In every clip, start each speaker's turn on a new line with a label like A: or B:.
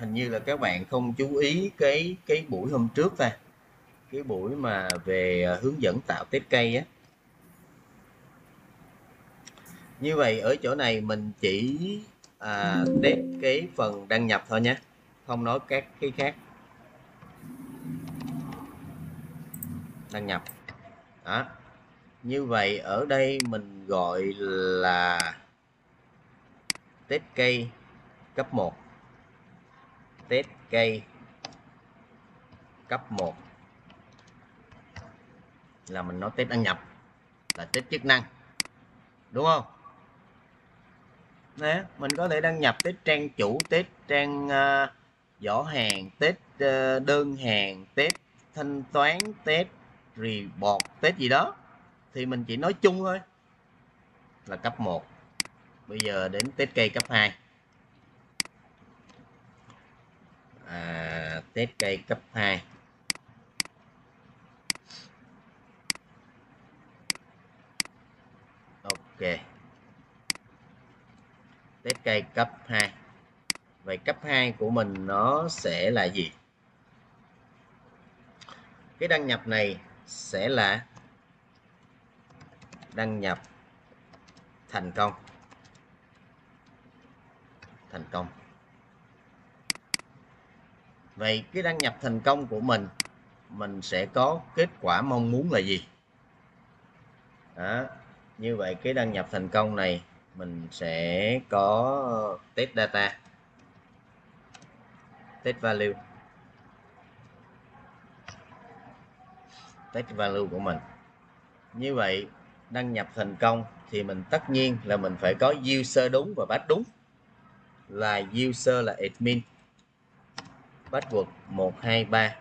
A: hình như là các bạn không chú ý cái cái buổi hôm trước ta cái buổi mà về à, hướng dẫn tạo test cây á. Như vậy ở chỗ này mình chỉ à, test cái phần đăng nhập thôi nhé không nói các cái khác. Đăng nhập. Đó. Như vậy ở đây mình gọi là test cây cấp 1 test cây. Cấp 1 là mình nói test đăng nhập. Là test chức năng. Đúng không? Đấy, mình có thể đăng nhập test trang chủ test trang uh, giỏ hàng test uh, đơn hàng test thanh toán test report test gì đó. Thì mình chỉ nói chung thôi. Là cấp 1 bây giờ đến test cây cấp 2 à, test cây cấp 2 ok. Test cây cấp 2 vậy cấp 2 của mình nó sẽ là gì? Cái đăng nhập này sẽ là đăng nhập thành công. Thành công vậy cái đăng nhập thành công của mình mình sẽ có kết quả mong muốn là gì? Đó, như vậy cái đăng nhập thành công này, mình sẽ có test data, test value test value của mình. Như vậy, đăng nhập thành công thì mình tất nhiên là mình phải có user đúng và bắt đúng. Là user là admin password 123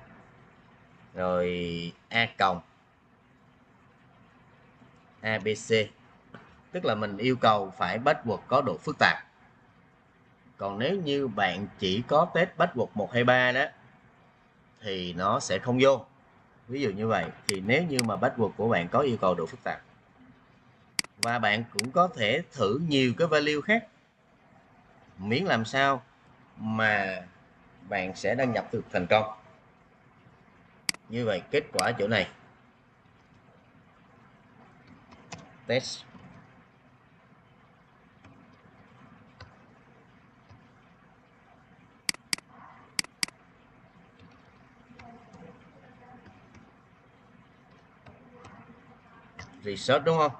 A: rồi a cộng abc tức là mình yêu cầu phải password có độ phức tạp. Còn nếu như bạn chỉ có test password 123 đó, thì nó sẽ không vô. Ví dụ như vậy, thì nếu như mà password của bạn có yêu cầu độ phức tạp, và bạn cũng có thể thử nhiều cái value khác, miễn làm sao mà bạn sẽ đăng nhập được thành công. Như vậy, kết quả chỗ này. Test. Research đúng không?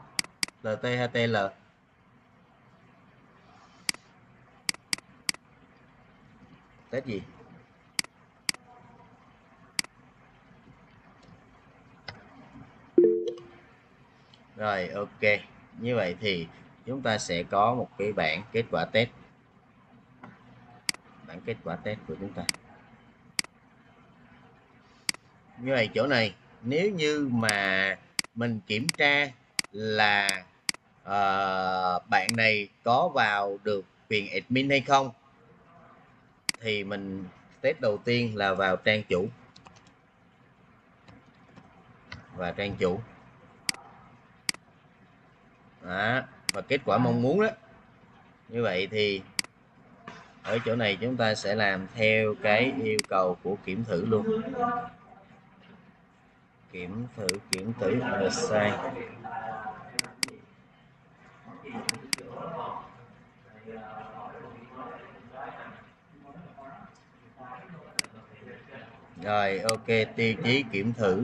A: LTHTL test gì? Rồi ok. Như vậy thì chúng ta sẽ có một cái bảng kết quả test. Bảng kết quả test của chúng ta. Như vậy chỗ này nếu như mà mình kiểm tra là uh, bạn này có vào được quyền admin hay không thì mình test đầu tiên là vào trang chủ. Và trang chủ đó. và kết quả mong muốn đó. Như vậy thì ở chỗ này chúng ta sẽ làm theo cái yêu cầu của kiểm thử luôn. Kiểm thử kiểm thử sai rồi, ok, tiêu chí kiểm thử.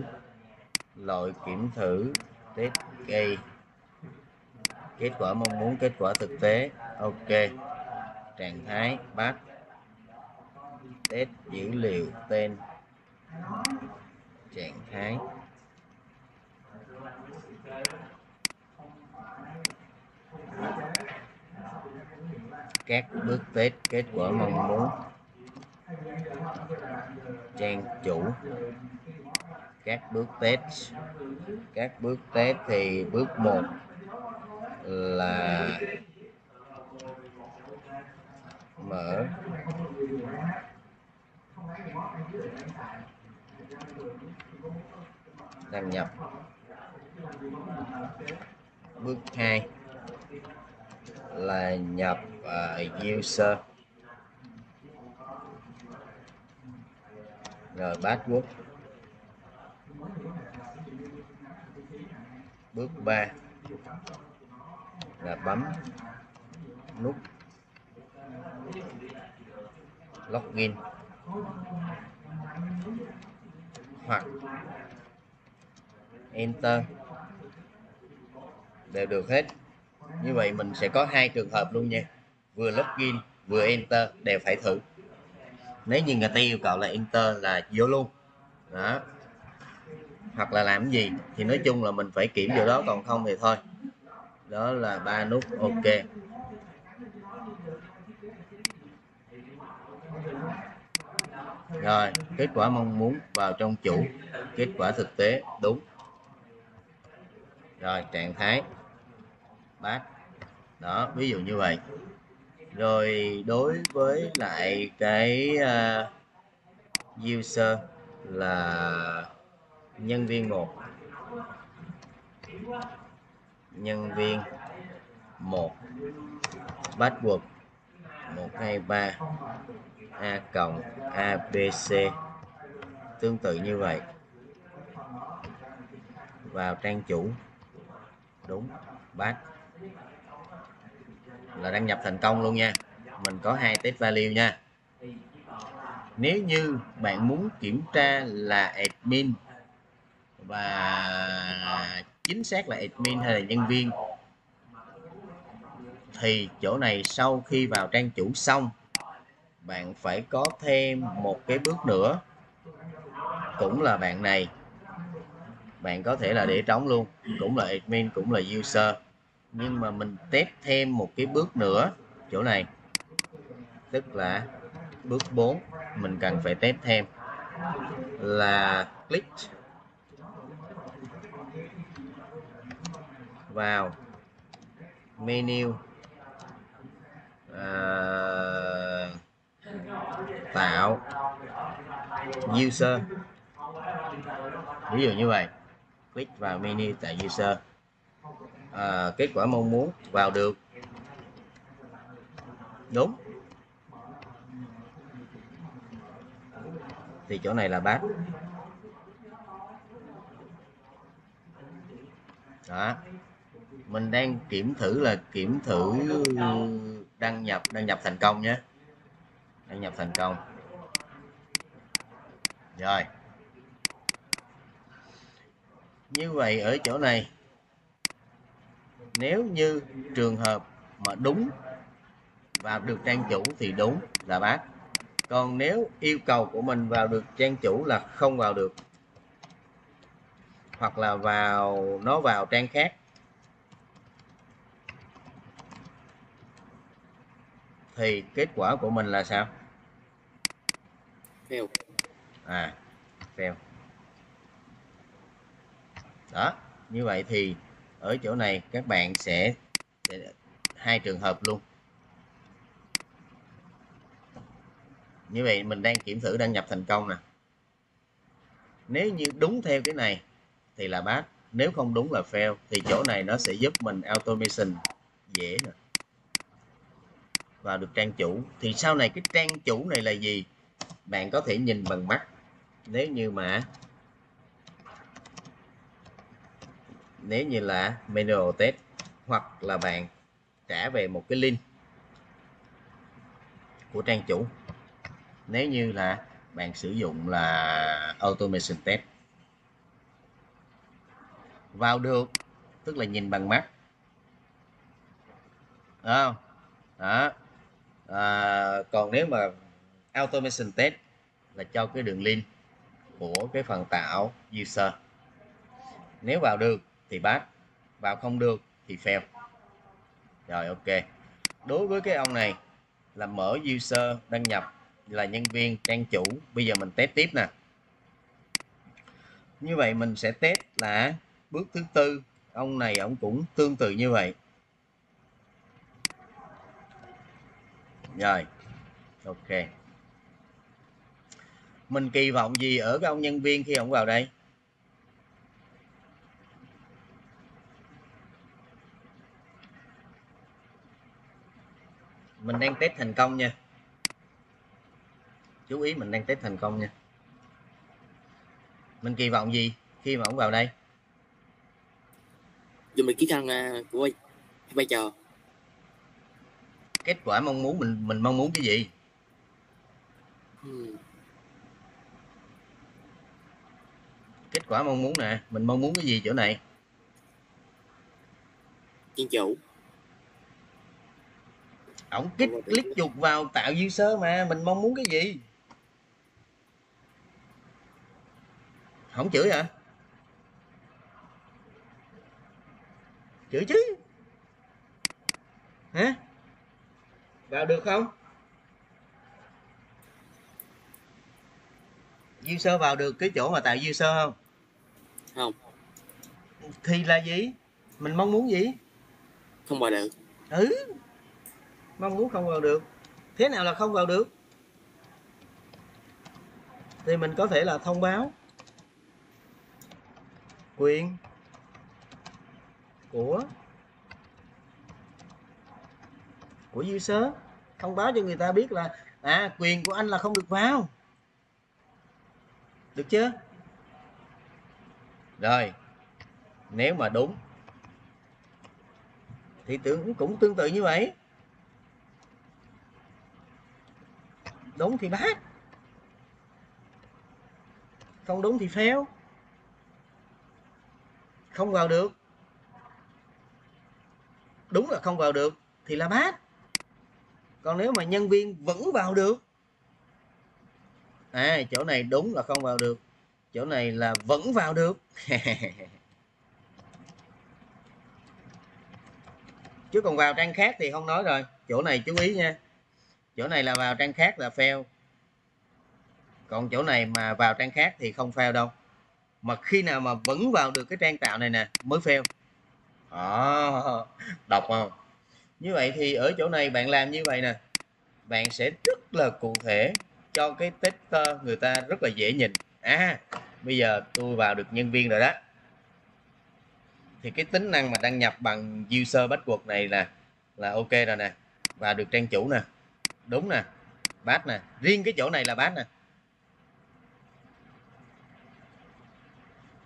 A: Loại kiểm thử test case kết quả mong muốn, kết quả thực tế. Ok. Trạng thái, bắt. Test dữ liệu tên. Trạng thái. Các bước test, kết quả mong muốn. Trang chủ. Các bước test. Các bước test thì bước 1 là mở. Đăng nhập. Bước 2 là nhập uh, user. Rồi password. Bước 3 là bấm nút login. Hoặc enter. Đều được hết. Như vậy mình sẽ có hai trường hợp luôn nha. Vừa login, vừa enter, đều phải thử. Nếu như người ta yêu cầu là enter là vô luôn. Đó. Hoặc là làm gì, thì nói chung là mình phải kiểm vô đó, còn không thì thôi đó là ba nút ok. Rồi kết quả mong muốn vào trong chủ. Kết quả thực tế đúng. Rồi trạng thái. Bát đó ví dụ như vậy. Rồi đối với lại cái uh, user là nhân viên một nhân viên. Một, password. Một, hai, ba. A cộng abc tương tự như vậy. Vào trang chủ. Đúng bắt là đăng nhập thành công luôn nha. Mình có hai test value nha. Nếu như bạn muốn kiểm tra là admin và chính xác là admin hay là nhân viên. Thì chỗ này sau khi vào trang chủ xong, bạn phải có thêm một cái bước nữa, cũng là bạn này. Bạn có thể là để trống luôn, cũng là admin, cũng là user. Nhưng mà mình test thêm một cái bước nữa, chỗ này. Tức là bước 4 mình cần phải test thêm là click vào menu. À, tạo user. Ví dụ như vậy. Click vào menu tạo user. À, kết quả mong muốn vào được. Đúng. Thì chỗ này là bát. Đó mình đang kiểm thử là kiểm thử đăng nhập đăng nhập thành công nhé. Đăng nhập thành công. Rồi. Như vậy ở chỗ này, nếu như trường hợp mà đúng vào được trang chủ thì đúng là bác. Còn nếu yêu cầu của mình vào được trang chủ là không vào được, hoặc là vào, nó vào trang khác thì kết quả của mình là sao?
B: Fail.
A: À fail. Đó như vậy thì ở chỗ này các bạn sẽ, sẽ hai trường hợp luôn. Như vậy mình đang kiểm thử đăng nhập thành công nè. Nếu như đúng theo cái này thì là pass nếu không đúng là fail thì chỗ này nó sẽ giúp mình automation dễ nè vào được trang chủ. Thì sau này cái trang chủ này là gì? Bạn có thể nhìn bằng mắt. Nếu như mà, nếu như là manual test hoặc là bạn trả về một cái link của trang chủ. Nếu như là bạn sử dụng là automation test. Vào được, tức là nhìn bằng mắt. Đó không? Đó à, còn nếu mà automation test là cho cái đường link của cái phần tạo user. Nếu vào được thì pass vào không được thì fail. Rồi ok. Đối với cái ông này là mở user đăng nhập là nhân viên trang chủ. Bây giờ mình test tiếp nè. Như vậy mình sẽ test là bước thứ tư. Ông này ông cũng tương tự như vậy. Rồi. Ok. Mình kỳ vọng gì ở các ông nhân viên khi ông vào đây? Mình đang test thành công nha. Chú ý mình đang test thành công nha. Mình kỳ vọng gì khi mà ông vào đây?
B: Dùng mình kỹ năng à, của vai trò
A: kết quả mong muốn mình mình mong muốn cái gì?
B: Ừ.
A: kết quả mong muốn nè mình mong muốn cái gì chỗ này?
B: Chuyên chủ.
A: Ổng kích click chuột vào tạo user mà mình mong muốn cái gì? Không chửi hả? Chửi chứ. Hả vào được không? User vào được cái chỗ mà tạo user không?
B: Không.
A: Thì là gì? Mình mong muốn gì?
B: Không vào được.
A: Ừ. Mong muốn không vào được. Thế nào là không vào được? Thì mình có thể là thông báo. Quyền của của user thông báo cho người ta biết là à quyền của anh là không được vào. Được chưa? Rồi nếu mà đúng thì tưởng cũng tương tự như vậy. Đúng thì bác. Không đúng thì phéo, không vào được. Đúng là không vào được thì là bát còn nếu mà nhân viên vẫn vào được? À chỗ này đúng là không vào được. Chỗ này là vẫn vào được. Chứ còn vào trang khác thì không nói rồi. Chỗ này chú ý nha. Chỗ này là vào trang khác là fail. Còn chỗ này mà vào trang khác thì không fail đâu. Mà khi nào mà vẫn vào được cái trang tạo này nè mới fail. À, đọc không? Như vậy thì ở chỗ này bạn làm như vậy nè. Bạn sẽ rất là cụ thể cho cái tester người ta rất là dễ nhìn. À bây giờ tôi vào được nhân viên rồi đó. Thì cái tính năng mà đăng nhập bằng user password này là là ok rồi nè. Và được trang chủ nè. Đúng nè. Bát nè. Riêng cái chỗ này là bát nè.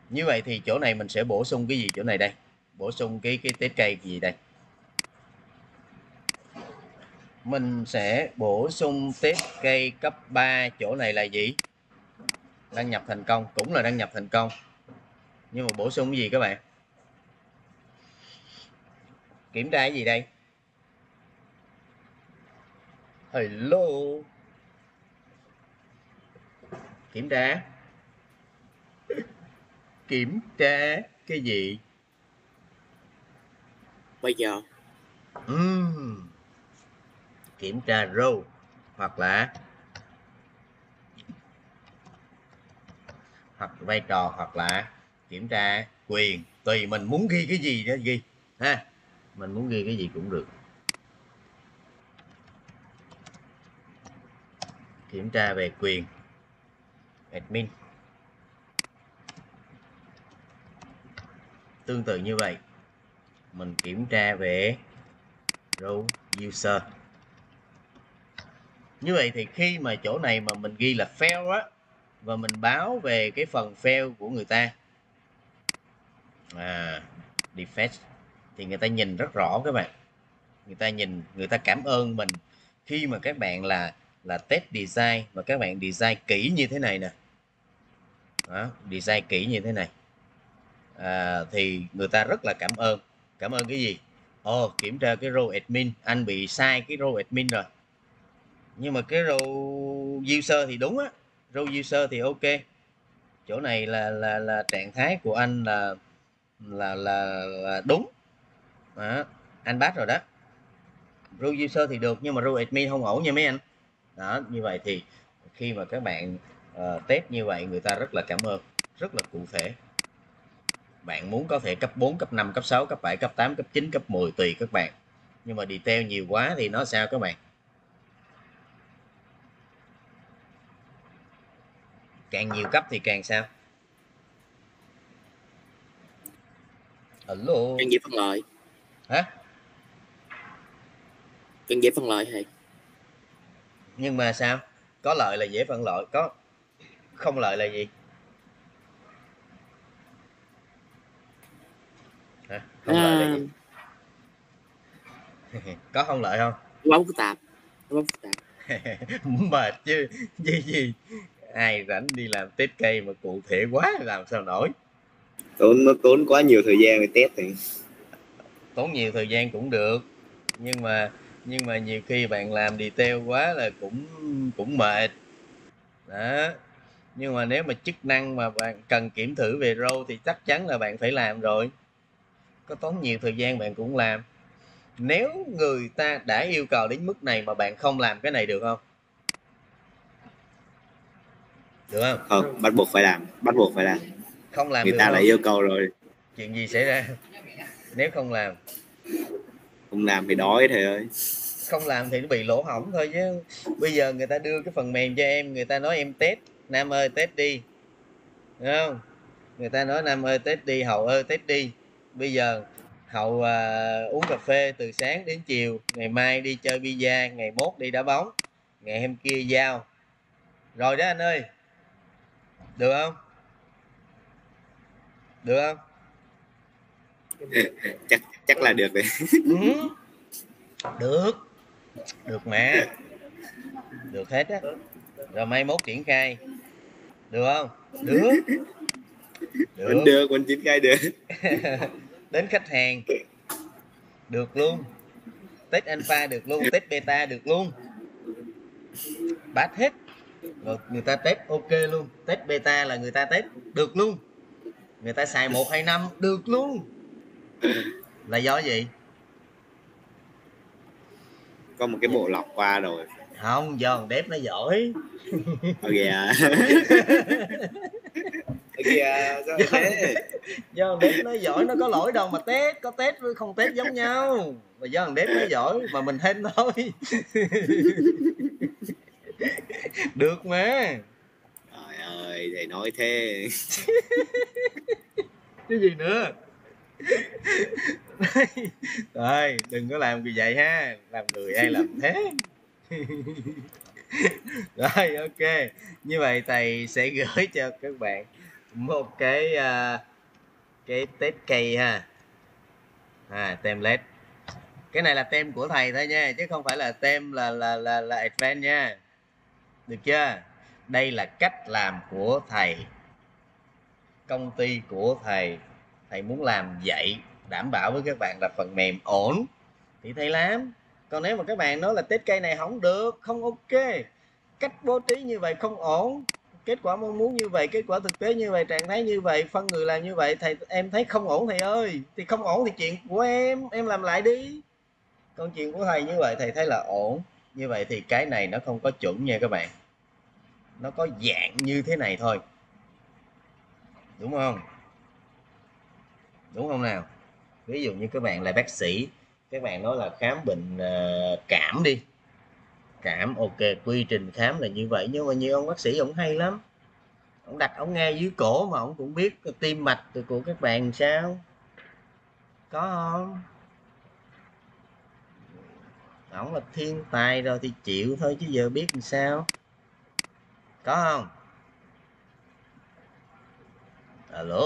A: Như vậy thì chỗ này mình sẽ bổ sung cái gì chỗ này đây? Bổ sung cái cái tết cây gì đây? Mình sẽ bổ sung test cây cấp 3 chỗ này là gì? Đăng nhập thành công cũng là đăng nhập thành công. Nhưng mà bổ sung cái gì các bạn? Kiểm tra cái gì đây? Hello. Kiểm tra. Kiểm tra cái gì?
B: Bây giờ.
A: Uhm kiểm tra row hoặc là hoặc vai trò hoặc là kiểm tra quyền. Tùy mình muốn ghi cái gì đó, ghi, ha. Mình muốn ghi cái gì cũng được. Kiểm tra về quyền. Admin. Tương tự như vậy. Mình kiểm tra về row user như vậy thì khi mà chỗ này mà mình ghi là fail á và mình báo về cái phần fail của người ta à defect thì người ta nhìn rất rõ các bạn. Người ta nhìn người ta cảm ơn mình khi mà các bạn là là test design và các bạn design kỹ như thế này nè. Đó, design kỹ như thế này. À, thì người ta rất là cảm ơn. Cảm ơn cái gì? Ồ oh, kiểm tra cái role admin. Anh bị sai cái role admin rồi nhưng mà cái row user thì đúng á. Row user thì ok. Chỗ này là là là trạng thái của anh là là là, là đúng. Đó, anh bắt rồi đó. Row user thì được nhưng mà row admin không ổn nha mấy anh. Đó như vậy thì khi mà các bạn uh, test như vậy người ta rất là cảm ơn rất là cụ thể. Bạn muốn có thể cấp 4, cấp 5, cấp 6, cấp 7, cấp 8, cấp 9, cấp 10 tùy các bạn. Nhưng mà detail nhiều quá thì nó sao các bạn? càng nhiều cấp thì càng sao?
B: Hello? Càng dễ phân loại
A: hả?
B: Càng dễ phân loại thì.
A: Nhưng mà sao? Có lợi là dễ phân loại có không lợi là gì? Hả? không à... lợi là gì? Có không lợi không?
B: Bóng phức tạp bóng phức tạp.
A: Mệt chứ gì gì? Ai rảnh đi làm test cây mà cụ thể quá làm sao nổi?
C: Tốn nó tốn quá nhiều thời gian để test thì.
A: Tốn nhiều thời gian cũng được nhưng mà nhưng mà nhiều khi bạn làm detail quá là cũng cũng mệt. Đó nhưng mà nếu mà chức năng mà bạn cần kiểm thử về râu thì chắc chắn là bạn phải làm rồi. Có tốn nhiều thời gian bạn cũng làm. Nếu người ta đã yêu cầu đến mức này mà bạn không làm cái này được không được không?
C: Không bắt buộc phải làm bắt buộc phải làm.
A: Không làm
C: người ta đã yêu cầu rồi.
A: Chuyện gì xảy ra? Nếu không làm.
C: Không làm thì đói thầy ơi.
A: Không làm thì nó bị lỗ hỏng thôi chứ. Bây giờ người ta đưa cái phần mềm cho em người ta nói em test nam ơi test đi. Đúng không? Người ta nói nam ơi test đi hậu ơi test đi. Bây giờ hậu à, uống cà phê từ sáng đến chiều ngày mai đi chơi pizza ngày mốt đi đá bóng ngày hôm kia giao. Rồi đó anh ơi được không? Được không?
C: Chắc chắc là được đấy.
A: Ừ. được. Được mà. Được hết á. Rồi mai mốt triển khai. Được không? Được.
C: Được. vẫn được vẫn triển khai được.
A: Đến khách hàng. Được luôn. Test alpha được luôn test beta được luôn. Bát hết rồi người ta test ok luôn. Test beta là người ta test được luôn. Người ta xài một hai năm được luôn. Là do gì?
C: Có một cái bộ lọc qua rồi.
A: Không do thằng đép nó giỏi.
C: Ok à. Kìa do thế?
A: do thằng đép nó giỏi nó có lỗi đâu mà test có test với không test giống nhau. Mà do thằng đép nó giỏi mà mình hên thôi được mà.
C: Trời ơi thầy nói thế.
A: Cái gì nữa? Rồi đừng có làm như vậy ha. Làm người ai làm thế. Rồi ok. Như vậy thầy sẽ gửi cho các bạn một cái uh, cái test cây ha. À template cái này là tem của thầy thôi nha chứ không phải là tem là là là là advanced nha được chưa? Đây là cách làm của thầy. Công ty của thầy. Thầy muốn làm vậy, đảm bảo với các bạn là phần mềm ổn. Thì thầy làm. Còn nếu mà các bạn nói là test cây này không được, không ok. Cách bố trí như vậy không ổn. Kết quả mong muốn như vậy, kết quả thực tế như vậy, trạng thái như vậy, phân người làm như vậy, thầy, em thấy không ổn thầy ơi. Thì không ổn thì chuyện của em em làm lại đi. Còn chuyện của thầy như vậy, thầy thấy là ổn. Như vậy thì cái này nó không có chuẩn nha các bạn nó có dạng như thế này thôi. Đúng không? Đúng không nào? Ví dụ như các bạn là bác sĩ, các bạn nói là khám bệnh ờ, cảm đi. Cảm, ok, quy trình khám là như vậy, nhưng mà như ông bác sĩ ông hay lắm. Ông đặt ông nghe dưới cổ mà ông cũng biết tim mạch của các bạn sao. Có không? Ổng là thiên tài rồi thì chịu thôi chứ giờ biết làm sao có không? Alo.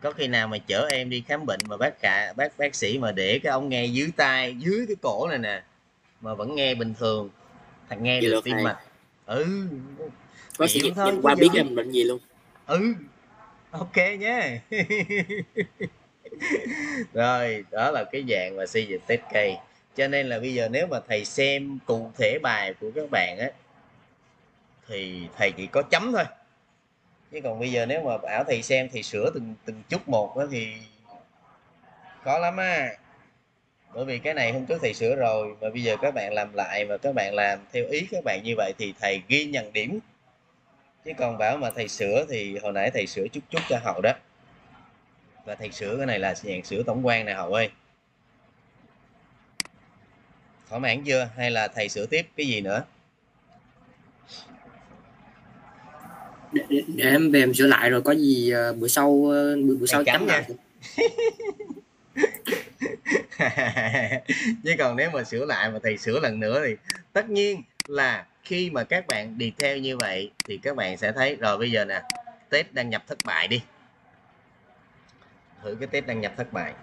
A: Có khi nào mà chở em đi khám bệnh mà bác cả bác bác sĩ mà để cái ông nghe dưới tay dưới cái cổ này nè mà vẫn nghe bình thường thằng nghe được tim mạch. Ừ.
B: Có sĩ thôi qua biết em bệnh gì luôn.
A: Ừ. Ok nhé. Rồi đó là cái dạng mà xây dựng test case. Cho nên là bây giờ nếu mà thầy xem cụ thể bài của các bạn á thì thầy chỉ có chấm thôi. Chứ còn bây giờ nếu mà bảo thầy xem thì sửa từng từng chút một đó thì khó lắm á. Bởi vì cái này hôm trước thầy sửa rồi, mà bây giờ các bạn làm lại và các bạn làm theo ý các bạn như vậy thì thầy ghi nhận điểm. Chứ còn bảo mà thầy sửa thì hồi nãy thầy sửa chút chút cho hậu đó. Và thầy sửa cái này là dạng sửa tổng quan này hậu ơi. Thỏa mãn chưa? Hay là thầy sửa tiếp cái gì nữa?
B: Để, để, để em về em sửa lại rồi có gì uh, bữa sau uh, bữa, bữa sau chấm nha.
A: Chứ còn nếu mà sửa lại mà thầy sửa lần nữa thì tất nhiên là khi mà các bạn đi theo như vậy thì các bạn sẽ thấy rồi bây giờ nè test đăng nhập thất bại đi. Thử cái test đăng nhập thất bại.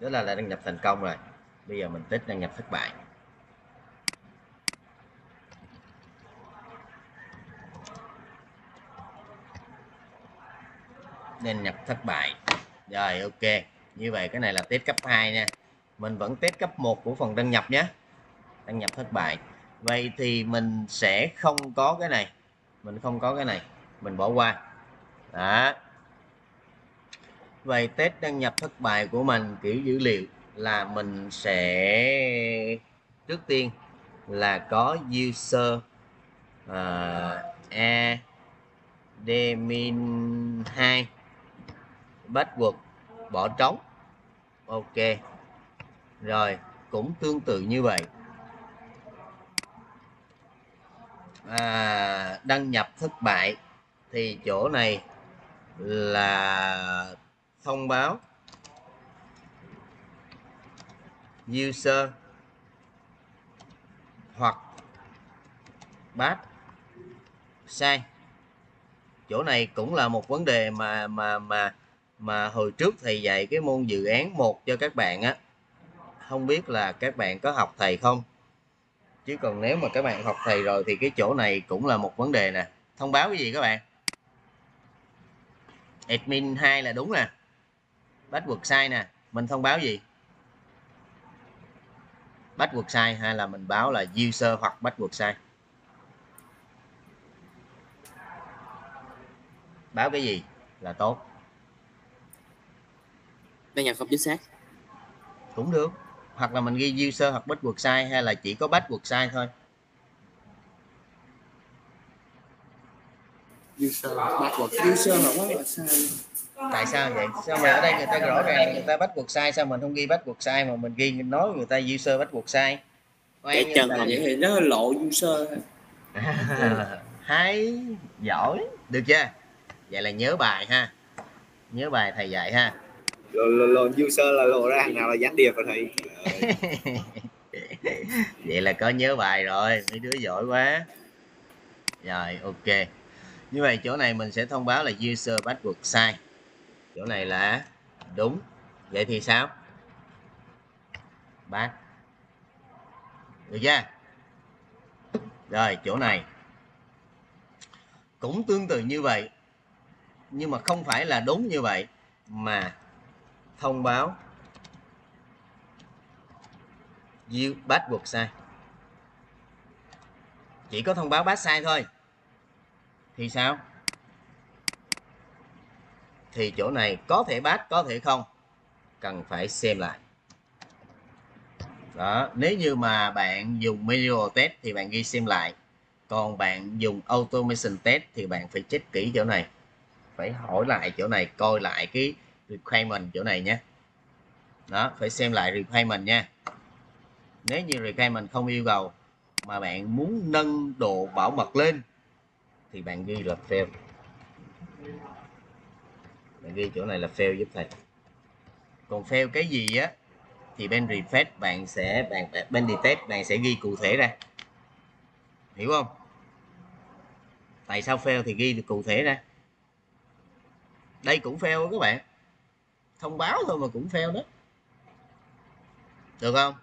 A: Đó là đã đăng nhập thành công rồi. Bây giờ mình test đăng nhập thất bại nên nhập thất bại. Rồi ok. Như vậy cái này là test cấp 2 nha. Mình vẫn test cấp 1 của phần đăng nhập nhé. Đăng nhập thất bại. Vậy thì mình sẽ không có cái này. Mình không có cái này. Mình bỏ qua. Đó. Vậy test đăng nhập thất bại của mình kiểu dữ liệu là mình sẽ trước tiên là có user uh, admin 2 password bỏ trống. Ok. Rồi cũng tương tự như vậy. À, đăng nhập thất bại thì chỗ này là thông báo. User hoặc pass sai. Chỗ này cũng là một vấn đề mà mà mà mà hồi trước thầy dạy cái môn dự án một cho các bạn á, không biết là các bạn có học thầy không? Chứ còn nếu mà các bạn học thầy rồi thì cái chỗ này cũng là một vấn đề nè. Thông báo cái gì các bạn? Admin 2 là đúng nè. Bắt buộc sai nè. Mình thông báo gì? Bắt buộc sai hay là mình báo là user hoặc bắt buộc sai? Báo cái gì là tốt?
B: Đăng nhập không chính xác.
A: Cũng được. Hoặc là mình ghi user hoặc password sai hay là chỉ có password sai thôi.
B: User password user hoặc sai.
A: Tại sao vậy? Sao mà ở đây người ta rõ ràng người ta password sai sao mình không ghi password sai mà mình ghi nói người ta user password sai?
B: Cái chân
A: ta-
B: vậy thì nó lộ user
A: hay giỏi. Được chưa? Vậy là nhớ bài ha. Nhớ bài thầy dạy ha
C: lộ, lộ, user là lộ ra hàng nào là gián điệp rồi thầy.
A: Vậy là có nhớ bài rồi mấy đứa giỏi quá. Rồi ok. Như vậy chỗ này mình sẽ thông báo là user password sai. Chỗ này là đúng. Vậy thì sao? Bác. Được chưa? Rồi chỗ này. Cũng tương tự như vậy nhưng mà không phải là đúng như vậy mà thông báo. View password sai. Chỉ có thông báo pass sai thôi. Thì sao? Thì chỗ này có thể pass, có thể không? Cần phải xem lại. Đó, nếu như mà bạn dùng manual test thì bạn ghi xem lại. Còn bạn dùng automation test thì bạn phải check kỹ chỗ này. Phải hỏi lại chỗ này, coi lại cái requirement chỗ này nhé. Đó, phải xem lại requirement nha. Nếu như requirement không yêu cầu mà bạn muốn nâng độ bảo mật lên thì bạn ghi là fail. Bạn ghi chỗ này là fail giúp thầy. Còn fail cái gì á, thì bên refresh bạn sẽ, bạn, bên detect bạn sẽ ghi cụ thể ra. Hiểu không? Tại sao fail thì ghi được cụ thể ra? Đây cũng fail các bạn thông báo thôi mà cũng fail đó. Được không?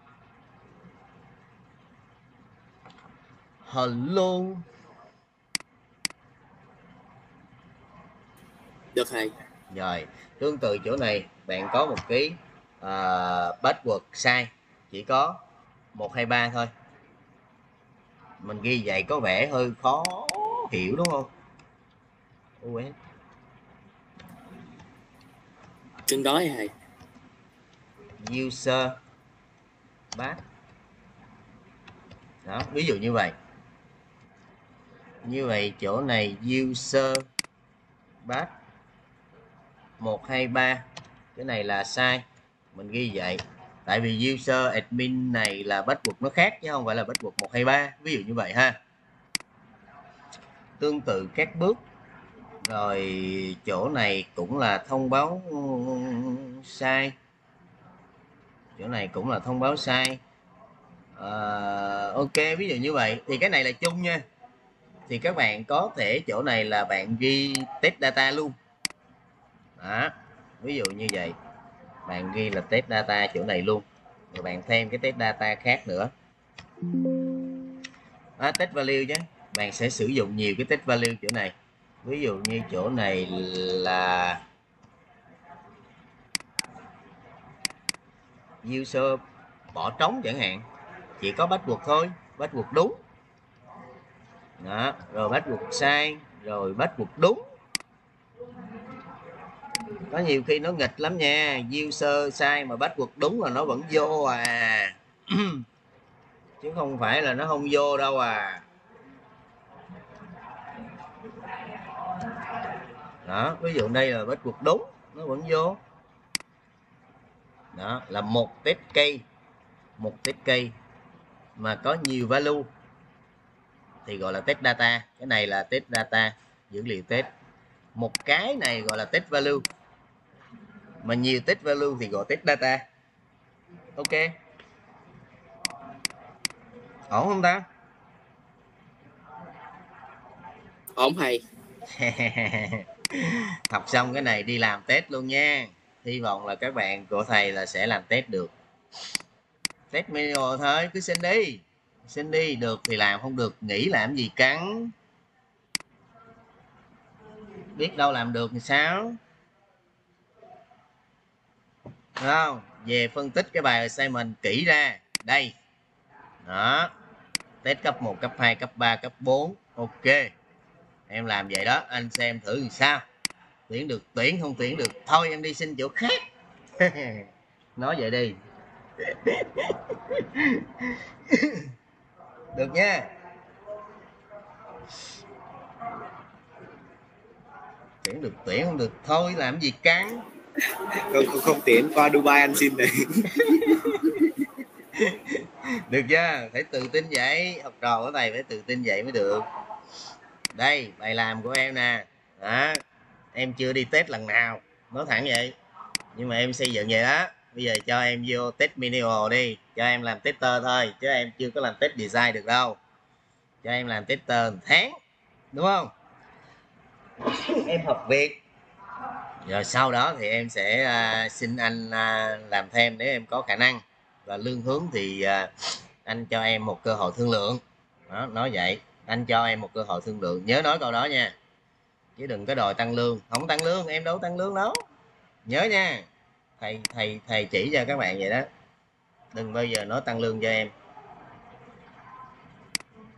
A: Hello.
B: Được thầy.
A: Rồi tương tự chỗ này bạn có một cái uh, password sai chỉ có một hai ba thôi. Mình ghi vậy có vẻ hơi khó hiểu đúng không? OS
B: tương đối hay
A: user pass đó, ví dụ như vậy. Như vậy chỗ này user pass 123 cái này là sai. Mình ghi vậy. Tại vì user admin này là bắt buộc nó khác chứ không phải là bắt password 123 ví dụ như vậy ha. Tương tự các bước rồi chỗ này cũng là thông báo sai. Chỗ này cũng là thông báo sai. À, ok ví dụ như vậy. Thì cái này là chung nha. Thì các bạn có thể chỗ này là bạn ghi test data luôn. Đó ví dụ như vậy. Bạn ghi là test data chỗ này luôn. Rồi bạn thêm cái test data khác nữa. À, test value chứ bạn sẽ sử dụng nhiều cái test value chỗ này ví dụ như chỗ này là user bỏ trống chẳng hạn. Chỉ có bắt buộc thôi bắt buộc đúng. Đó, rồi bắt buộc sai, rồi bắt buộc đúng. Có nhiều khi nó nghịch lắm nha user sai mà bắt buộc đúng là nó vẫn vô à. Chứ không phải là nó không vô đâu à. Đó ví dụ đây là bắt buộc đúng nó vẫn vô. Đó là một test cây một test cây mà có nhiều value. Thì gọi là test data. Cái này là test data dữ liệu test. Một cái này gọi là test value. Mà nhiều test value thì gọi test data. Ok. Ổn không ta?
B: Ổn hay
A: học xong cái này đi làm test luôn nha. Hy vọng là các bạn của thầy là sẽ làm test được. Test manual thôi, cứ xin đi. Xin đi, được thì làm, không được nghĩ làm gì cắn. Biết đâu làm được thì sao? Đúng không? Về phân tích cái bài assignment kỹ ra. Đây. Đó. Test cấp 1 cấp 2 cấp 3 cấp 4 ok em làm vậy đó anh xem thử thì sao. Tuyển được tuyển không tuyển được. Thôi em đi xin chỗ khác. Nói vậy đi. Được nha. Tuyển được tuyển không được. Thôi làm gì cắn.
C: Không không, không tuyển qua Dubai ăn xin này.
A: Được chưa phải tự tin vậy. Học trò của thầy phải tự tin vậy mới được đây bài làm của em nè. Đó em chưa đi test lần nào nói thẳng vậy. Nhưng mà em xây dựng vậy đó. Bây giờ cho em vô test minimal đi cho em làm tester thôi chứ em chưa có làm test design được đâu. Cho em làm tester một tháng đúng không? Em học việc rồi sau đó thì em sẽ uh, xin anh uh, làm thêm nếu em có khả năng. Và lương hướng thì uh, anh cho em một cơ hội thương lượng. Đó nói vậy anh cho em một cơ hội thương lượng. Nhớ nói câu đó nha. Chứ đừng có đòi tăng lương. Không tăng lương em đâu tăng lương đâu. Nhớ nha. Thầy thầy thầy chỉ cho các bạn vậy đó. Đừng bao giờ nói tăng lương cho em.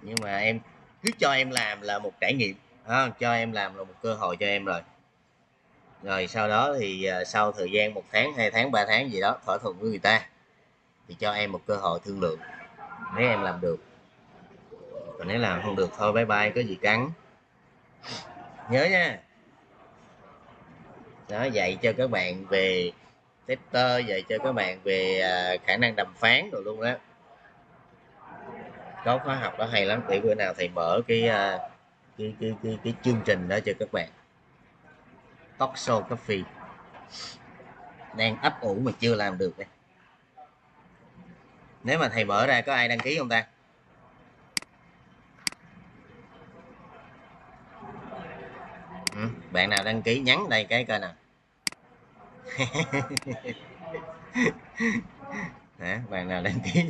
A: Nhưng mà em cứ cho em làm là một trải nghiệm. À, cho em làm là một cơ hội cho em rồi. Rồi sau đó thì à, sau thời gian một tháng hai tháng ba tháng gì đó thỏa thuận với người ta thì cho em một cơ hội thương lượng. Nếu em làm được còn nếu làm không được thôi bye bye có gì cắn. Nhớ nha. Đó dạy cho các bạn về tester dạy cho các bạn về à, khả năng đàm phán rồi luôn đó có khóa học đó hay lắm để bữa nào thầy mở cái à, cái, cái, cái, cái chương trình đó cho các bạn. Talk show coffee đang ấp ủ mà chưa làm được đây. Nếu mà thầy mở ra có ai đăng ký không ta? Bạn nào đăng ký nhắn đây cái coi nào. Hả? bạn nào đăng ký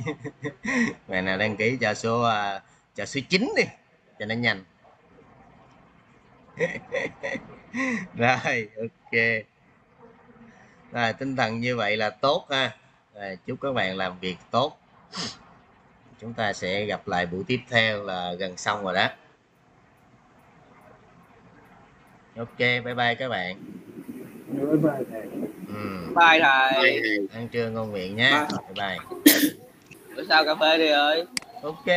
A: bạn nào đăng ký cho số uh, cho số 9 đi cho nó nhanh. Rồi ok. Rồi tinh thần như vậy là tốt ha. Rồi, chúc các bạn làm việc tốt. Chúng ta sẽ gặp lại buổi tiếp theo là gần xong rồi đó. Ok bye bye các bạn.
C: Bye bye thầy.
A: Ừ.
B: bye thầy.
A: Ăn trưa ngon miệng nhé. Bye bye.
B: Bữa sau cà phê đi ơi.
A: Ok